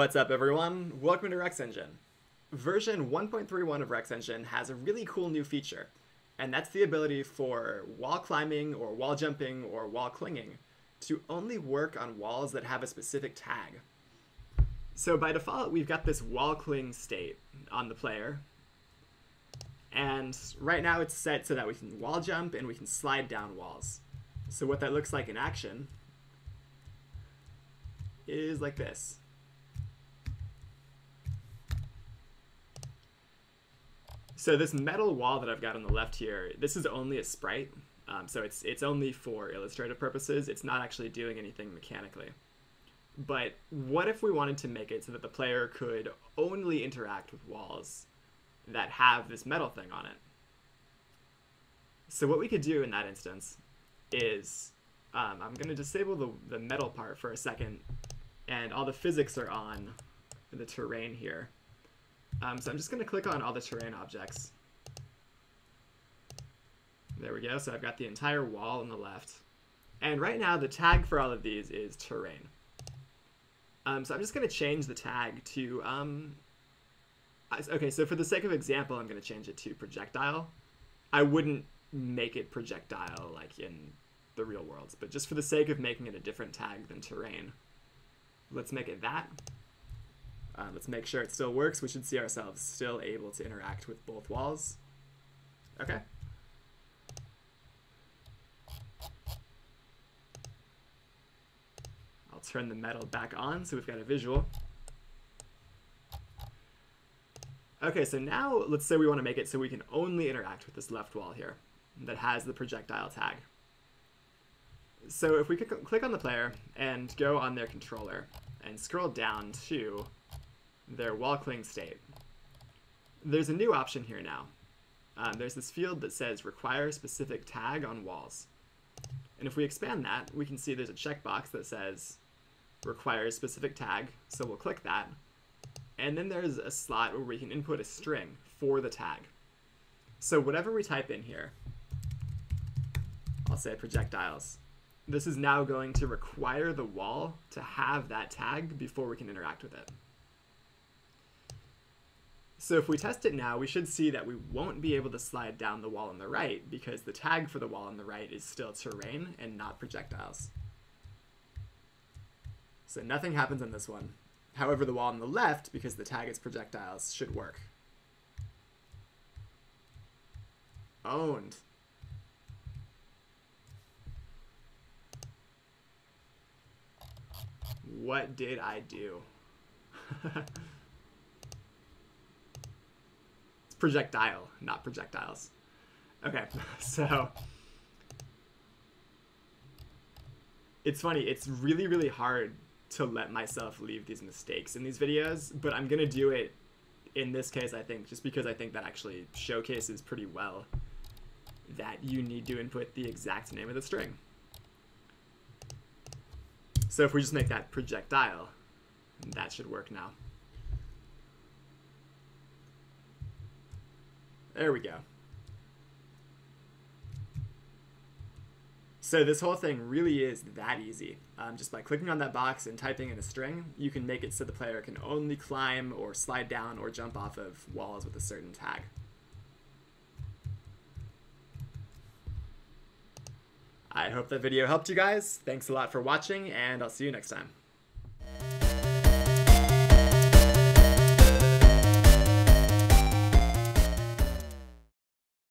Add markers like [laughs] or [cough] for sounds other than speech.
What's up everyone? Welcome to Rex Engine. Version 1.31 of Rex Engine has a really cool new feature, and that's the ability for wall climbing or wall jumping or wall clinging to only work on walls that have a specific tag. So by default, we've got this wall cling state on the player, and right now it's set so that we can wall jump and we can slide down walls. So what that looks like in action is like this. So this metal wall that I've got on the left here, this is only a sprite. Um, so it's, it's only for illustrative purposes. It's not actually doing anything mechanically. But what if we wanted to make it so that the player could only interact with walls that have this metal thing on it? So what we could do in that instance is um, I'm going to disable the, the metal part for a second, and all the physics are on the terrain here. Um, so I'm just going to click on all the terrain objects. There we go. So I've got the entire wall on the left. And right now the tag for all of these is terrain. Um, so I'm just going to change the tag to, um, okay, so for the sake of example, I'm going to change it to projectile. I wouldn't make it projectile like in the real worlds, but just for the sake of making it a different tag than terrain, let's make it that. Uh, let's make sure it still works. We should see ourselves still able to interact with both walls. Okay. I'll turn the metal back on so we've got a visual. Okay, so now let's say we want to make it so we can only interact with this left wall here that has the projectile tag. So if we could click on the player and go on their controller and scroll down to their wall cling state. There's a new option here now. Um, there's this field that says require specific tag on walls. And if we expand that, we can see there's a checkbox that says requires specific tag, so we'll click that. And then there's a slot where we can input a string for the tag. So whatever we type in here, I'll say projectiles. This is now going to require the wall to have that tag before we can interact with it. So if we test it now, we should see that we won't be able to slide down the wall on the right because the tag for the wall on the right is still terrain and not projectiles. So nothing happens on this one. However, the wall on the left, because the tag is projectiles, should work. Owned. What did I do? [laughs] projectile, not projectiles. Okay, [laughs] so it's funny. It's really, really hard to let myself leave these mistakes in these videos, but I'm gonna do it in this case, I think, just because I think that actually showcases pretty well that you need to input the exact name of the string. So if we just make that projectile, that should work now. There we go. So this whole thing really is that easy. Um, just by clicking on that box and typing in a string, you can make it so the player can only climb or slide down or jump off of walls with a certain tag. I hope that video helped you guys. Thanks a lot for watching, and I'll see you next time.